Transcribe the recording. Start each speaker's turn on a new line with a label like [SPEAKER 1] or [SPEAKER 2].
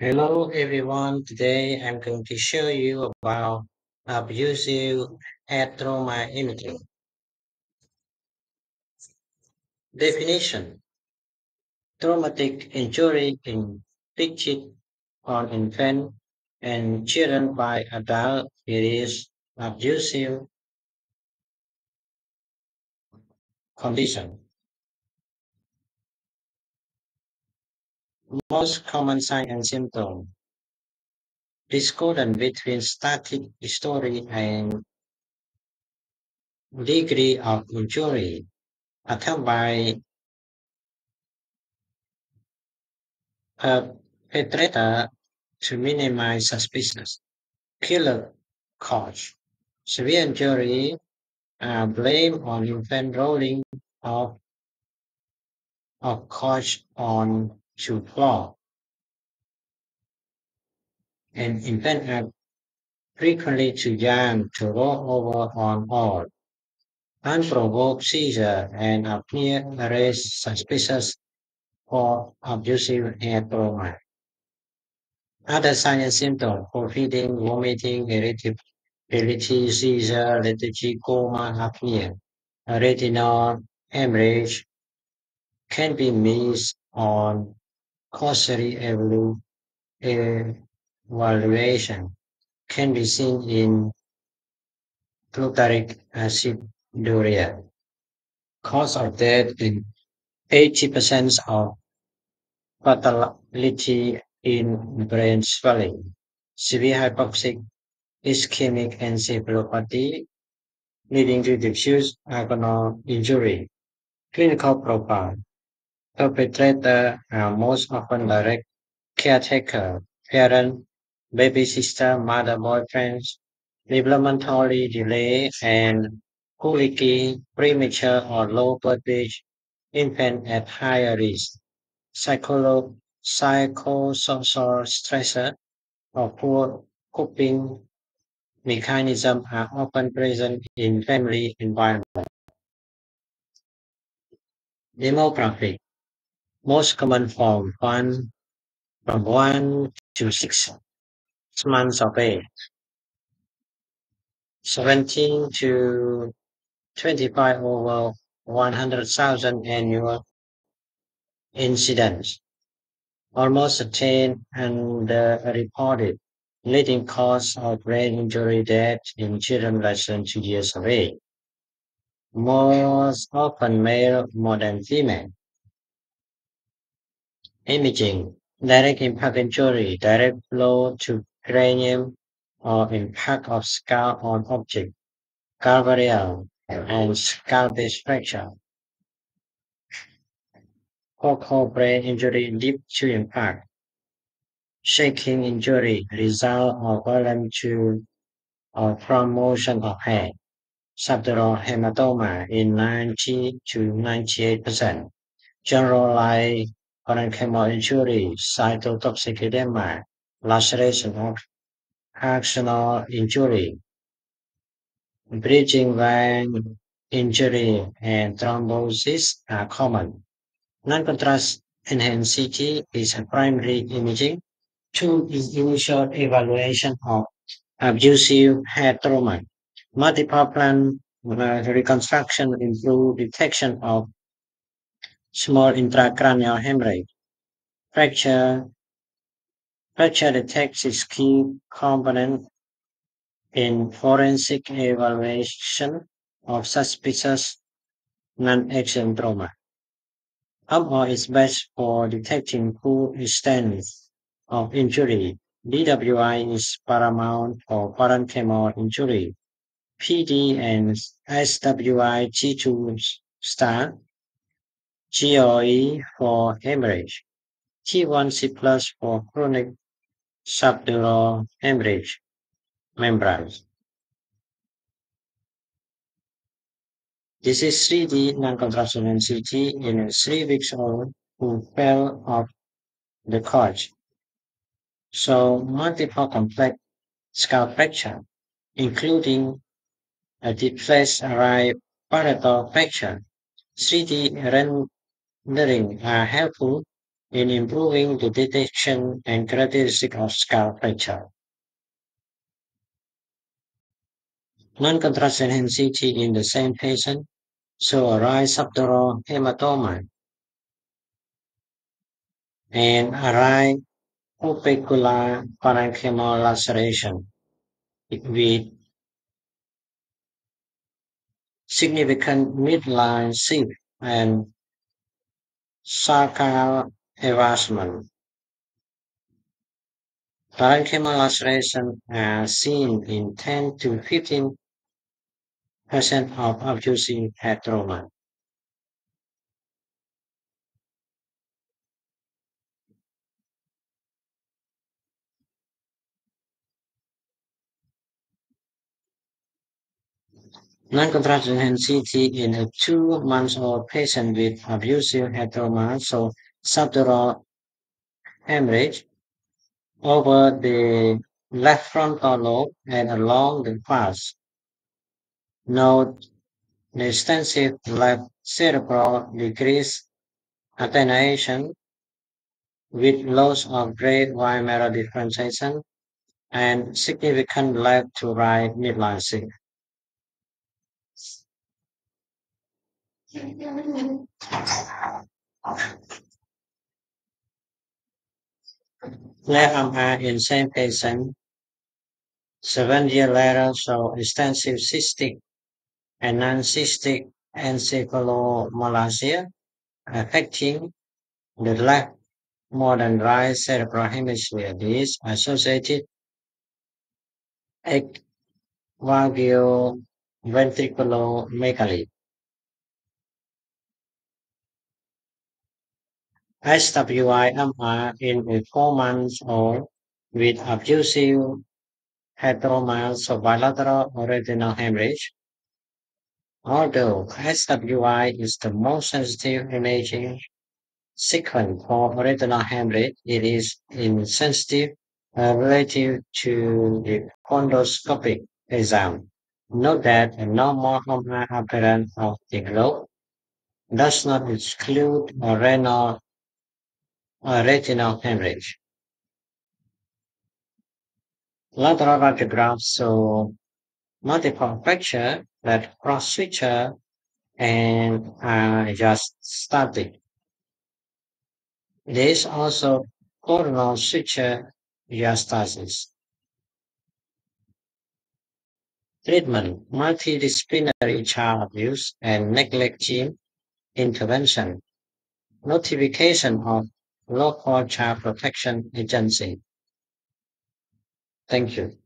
[SPEAKER 1] Hello everyone, today I'm going to show you about abusive trauma imaging. Definition Traumatic injury inflicted on infant and children by adults it is abusive condition. Most common signs and symptoms discordance between static history and degree of injury, attacked by perpetrator to minimize suspicion. Killer cause. Severe injury are blamed on infant rolling of of couch on to floor. And infants are uh, frequently too young to roll over on all. Unprovoked seizure and apnea raise suspicious for abusive head trauma. Other signs and symptoms for feeding, vomiting, irritability, seizure, lethargy, coma, apnea, retinal hemorrhage can be missed on cursory evaluation, can be seen in glutaric aciduria. Cause of death in 80% of fatality in brain swelling, severe hypoxic ischemic encephalopathy leading to diffuse axonal injury. Clinical profile. Perpetrator are uh, most often direct caretaker, parent, baby sister, mother, boyfriends, developmentally delayed and chronically premature or low birth weight infant at higher risk. Psycholo- psychosocial stressor or poor coping mechanisms are often present in family environment. Demographic. Most common form one from one to six months of age. 17 to 25 over 100,000 annual incidents. Almost attained and uh, reported leading cause of brain injury death in children less than two years of age. Most often male more than female. Imaging. Direct impact injury, direct blow to cranium or impact of skull on object, calvarial and skull-base fracture. Focal brain injury due to impact. Shaking injury, result of violent to or from motion of hand. Subdural hematoma in 90 to 98%. Generalized parenchymal injury, cytotoxic edema, laceration of axonal injury, bridging vein injury, and thrombosis are common. Non-contrast enhanced CT is a primary imaging tool in initial evaluation of abusive head trauma. Multiple plan uh, reconstruction improve detection of small intracranial hemorrhage. Fracture fracture detects is key component in forensic evaluation of suspicious non-action trauma. UMR is best for detecting full extent of injury. DWI is paramount for parenchymal injury. PD and SWI T2 star. GOE for hemorrhage. T1C plus for chronic subdural hemorrhage membranes. This is 3D non-contrastional CT in a three weeks old who fell off the couch. So multiple complex skull fracture, including a displaced right parietal fracture. 3D rendering are uh, helpful in improving the detection and characteristic of scar fracture. Non-contrast enhanced CT in the same patient show a right subdural hematoma and a right orbicular parenchymal laceration with significant midline shift and sulcal effacement. Parenchymal laceration are seen in 10 to 15 percent of abusive head trauma. Non-contrast enhanced CT in a two-month-old patient with abusive head trauma, so subdural hemorrhage over the left frontal lobe and along the falx. Note the extensive left cerebral decrease attenuation with loss of gray-white matter differentiation and significant left to right midline shift. Left arm in same patient, seven years later show extensive cystic and non-cystic encephalomalacia affecting the left more than right cerebral hemisphere. This associated ventriculomegaly. SWI-MR in a four months old with abusive head trauma of bilateral or retinal hemorrhage. Although SWI is the most sensitive imaging sequence for retinal hemorrhage, it is insensitive uh, relative to the fundoscopic exam. Note that a normal MR appearance of the globe does not exclude a renal Uh, retinal hemorrhage. Lateral radiographs show multiple fracture that cross suture and are diastatic. There is also coronal suture diastasis. Treatment, multidisciplinary child abuse and neglect neglecting intervention, notification of local child protection agency. Thank you.